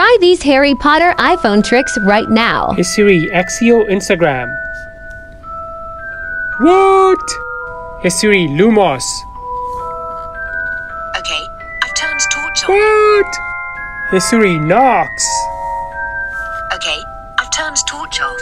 Try these Harry Potter iPhone tricks right now. Hey Siri, Accio Instagram. What? Hey Siri, Lumos. Okay, I've turned torch on. What? Hey Siri, Nox. Okay, I've turned torch off.